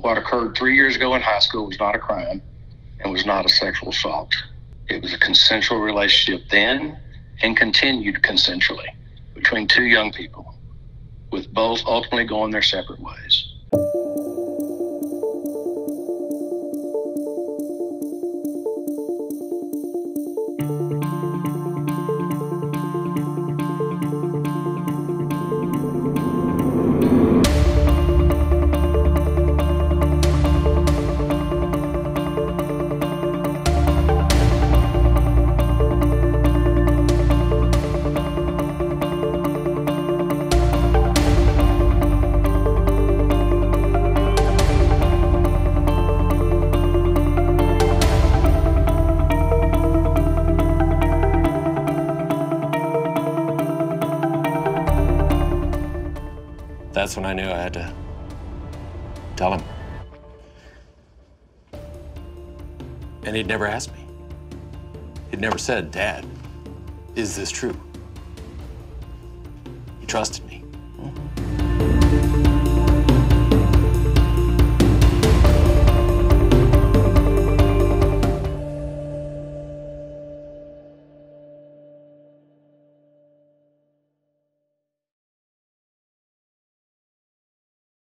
what occurred three years ago in high school was not a crime and was not a sexual assault. It was a consensual relationship then and continued consensually between two young people, with both ultimately going their separate ways. That's when I knew I had to tell him. And he'd never asked me. He'd never said, Dad, is this true? He trusted me. Mm-hmm.